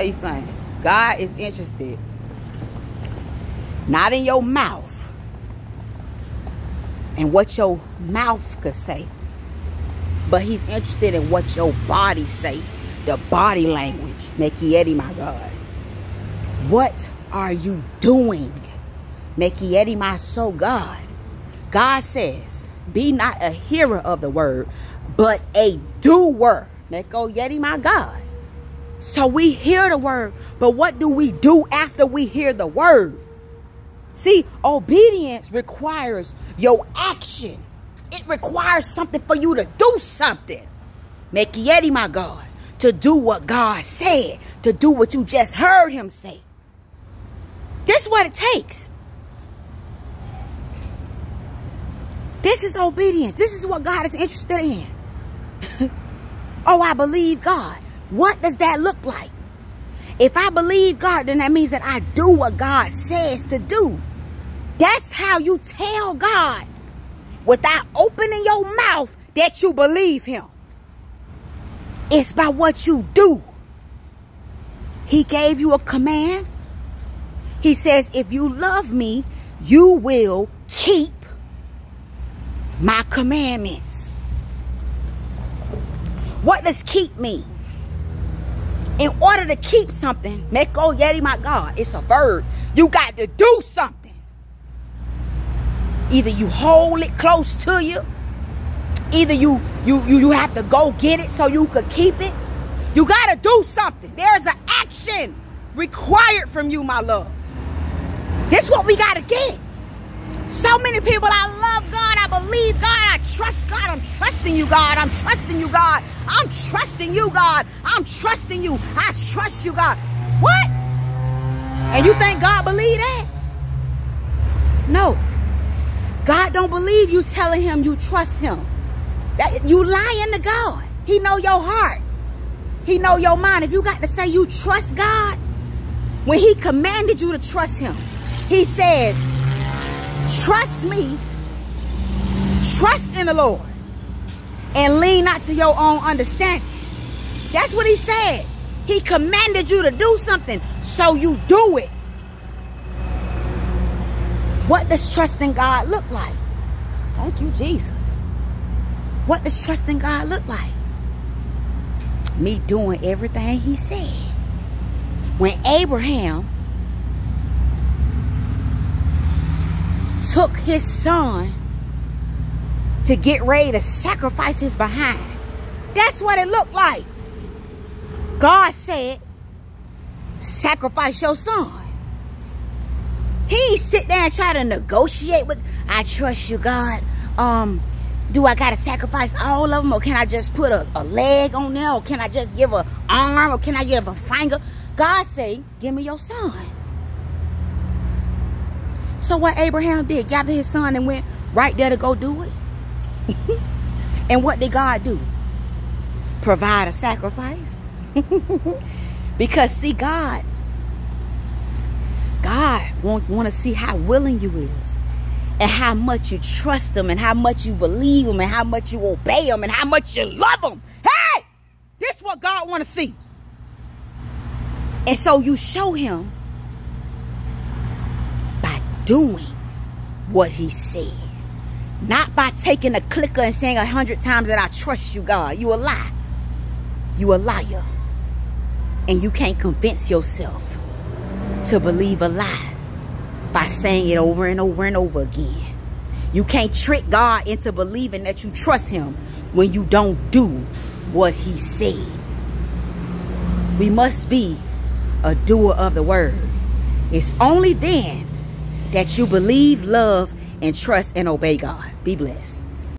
you something. God is interested. Not in your mouth. And what your mouth could say. But he's interested in what your body say. The body language. Mekieti, my God. What are you doing? Mekieti, my soul, God. God says, be not a hearer of the word, but a doer. Meko Yeti, my God. So we hear the word, but what do we do after we hear the word? See, obedience requires your action. It requires something for you to do something. Make Yeti, my God, to do what God said, to do what you just heard him say. This is what it takes. This is obedience. This is what God is interested in. oh, I believe God. What does that look like? If I believe God, then that means that I do what God says to do. That's how you tell God without opening your mouth that you believe him. It's by what you do. He gave you a command. He says, if you love me, you will keep my commandments. What does keep mean? In order to keep something, Meko Yeti, my God, it's a verb. You got to do something. Either you hold it close to you, either you you you, you have to go get it so you could keep it. You got to do something. There's an action required from you, my love. This what we got to get. So many people, I love God, I believe God, I trust God, I'm trusting you, God, I'm trusting you, God, I'm trusting you, God, I'm trusting you, I trust you, God. What? And you think God believe that? No. God don't believe you telling him you trust him. That you lying to God. He know your heart. He know your mind. If you got to say you trust God, when he commanded you to trust him, he says, Trust me. Trust in the Lord. And lean not to your own understanding. That's what he said. He commanded you to do something, so you do it. What does trusting God look like? Thank you, Jesus. What does trusting God look like? Me doing everything he said. When Abraham took his son to get ready to sacrifice his behind. That's what it looked like. God said, sacrifice your son. He sit there and try to negotiate with, I trust you, God. Um, do I got to sacrifice all of them or can I just put a, a leg on there or can I just give a arm or can I give a finger? God say, give me your son. So what Abraham did, gather his son and went right there to go do it. and what did God do? Provide a sacrifice. because see, God, God want, want to see how willing you is and how much you trust him and how much you believe him and how much you obey him and how much you love him. Hey, this is what God want to see. And so you show him doing what he said. Not by taking a clicker and saying a hundred times that I trust you, God. You a lie. You a liar. And you can't convince yourself to believe a lie by saying it over and over and over again. You can't trick God into believing that you trust him when you don't do what he said. We must be a doer of the word. It's only then that you believe, love, and trust and obey God. Be blessed.